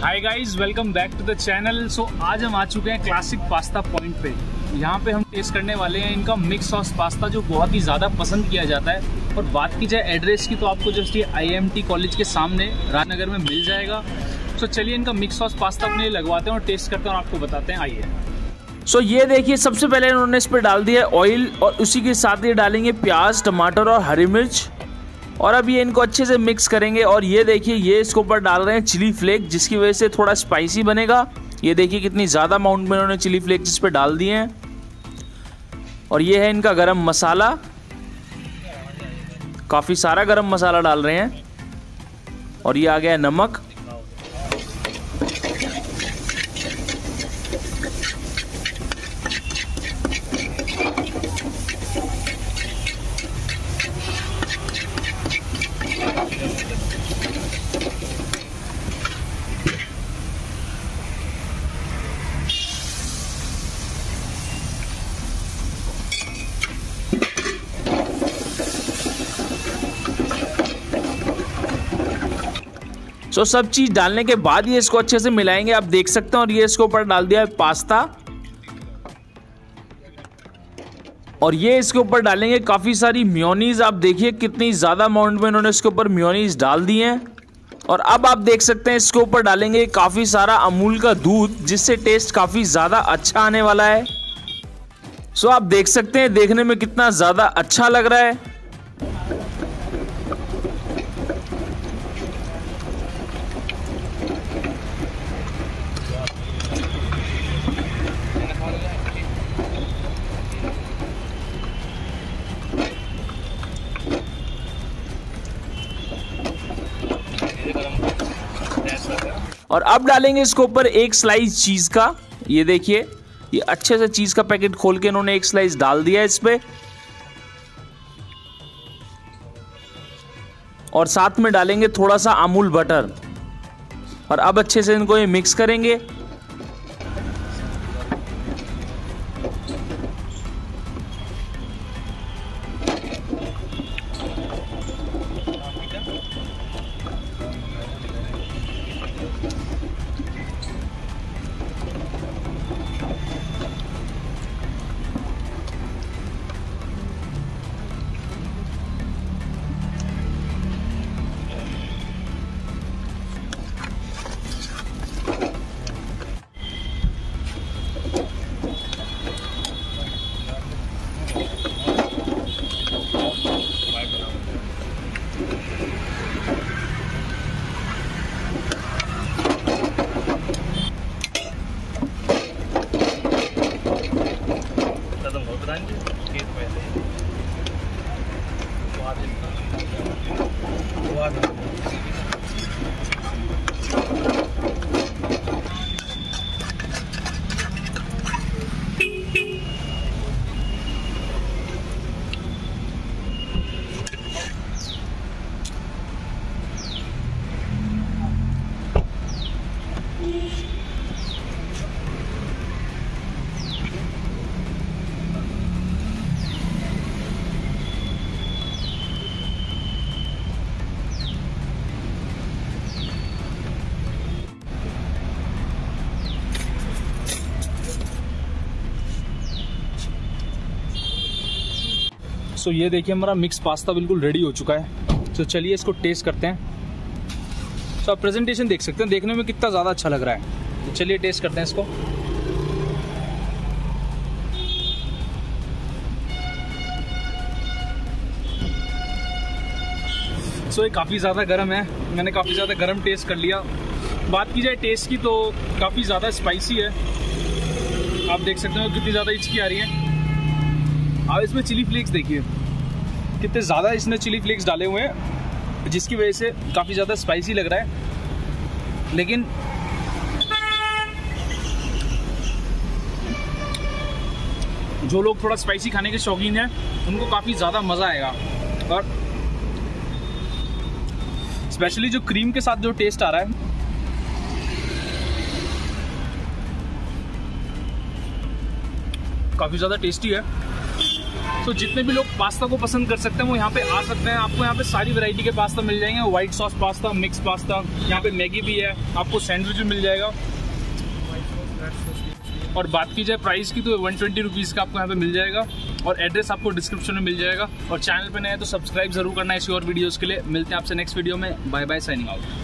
Hi guys welcome back to the channel so आज हम आ चुके हैं क्लासिक पास्ता पॉइंट पे। यहाँ पे हम टेस्ट करने वाले हैं इनका मिक्स सॉस पास्ता जो बहुत ही ज़्यादा पसंद किया जाता है। और बात की जाए एड्रेस की तो आपको जस्ट ये आईएमटी कॉलेज के सामने राजनगर में मिल जाएगा। सो चलिए इनका मिक्स सॉस पास्ता अपने लगवाते हैं और टेस्ट करते हैं और आपको बताते हैं। आइए। सो so, ये देखिए सबसे पहले इन्होंने इस पर डाल दिया ऑयल और उसी के साथ ये डालेंगे प्याज टमाटर और हरी मिर्च। और अब ये इनको अच्छे से मिक्स करेंगे और ये देखिए, ये इसके ऊपर डाल रहे हैं चिली फ्लेक जिसकी वजह से थोड़ा स्पाइसी बनेगा। ये देखिए कितनी ज़्यादा अमाउंट में इन्होंने चिली फ्लेक जिस पर डाल दिए हैं। और ये है इनका गरम मसाला। काफ़ी सारा गरम मसाला डाल रहे हैं। और ये आ गया नमक। सो सब चीज़ डालने के बाद ये इसको अच्छे से मिलाएँगे। आप देख सकते हैं और ये इसके ऊपर डाल दिया है पास्ता। और ये इसके ऊपर डालेंगे काफ़ी सारी म्योनीज। आप देखिए कितनी ज़्यादा अमाउंट में इन्होंने इसके ऊपर म्योनीज डाल दी हैं। और अब आप देख सकते हैं इसके ऊपर डालेंगे काफ़ी सारा अमूल का दूध, जिससे टेस्ट काफ़ी ज़्यादा अच्छा आने वाला है। सो आप देख सकते हैं, देखने में कितना ज़्यादा अच्छा लग रहा है। और अब डालेंगे इसके ऊपर एक स्लाइस चीज़ का। ये देखिए, ये अच्छे से चीज़ का पैकेट खोल के इन्होंने एक स्लाइस डाल दिया इस पर और साथ में डालेंगे थोड़ा सा अमूल बटर और अब अच्छे से इनको ये मिक्स करेंगे। सो ये देखिए हमारा मिक्स पास्ता बिल्कुल रेडी हो चुका है। तो चलिए इसको टेस्ट करते हैं। तो आप प्रेजेंटेशन देख सकते हैं। देखने में कितना ज़्यादा अच्छा लग रहा है। तो चलिए टेस्ट करते हैं इसको। सो so, ये काफ़ी ज़्यादा गर्म है। मैंने काफ़ी ज़्यादा गर्म टेस्ट कर लिया। बात की जाए टेस्ट की तो काफ़ी ज़्यादा स्पाइसी है। आप देख सकते हो कितनी ज़्यादा इचकी आ रही है। अब इसमें चिली फ्लेक्स देखिए। कितने ज़्यादा इसने चिली फ्लेक्स डाले हुए हैं, जिसकी वजह से काफ़ी ज़्यादा स्पाइसी लग रहा है। लेकिन जो लोग थोड़ा स्पाइसी खाने के शौकीन हैं, उनको काफ़ी ज़्यादा मज़ा आएगा। और स्पेशली जो क्रीम के साथ जो टेस्ट आ रहा है, काफ़ी ज़्यादा टेस्टी है। तो जितने भी लोग पास्ता को पसंद कर सकते हैं, वो यहाँ पे आ सकते हैं। आपको यहाँ पे सारी वैरायटी के पास्ता मिल जाएँगे। White sauce pasta mix pasta, यहाँ पे मैगी भी है। आपको सैंडविच भी मिल जाएगा। और बात की जाए प्राइस की तो वन ट्वेंटी रुपीज़ का आपको यहाँ पे मिल जाएगा। और एड्रेस आपको डिस्क्रिप्शन में मिल जाएगा। और चैनल पे नए तो सब्सक्राइब ज़रूर करना इसी और वीडियोज़ के लिए। मिलते हैं आपसे नेक्स्ट वीडियो में। Bye bye signing out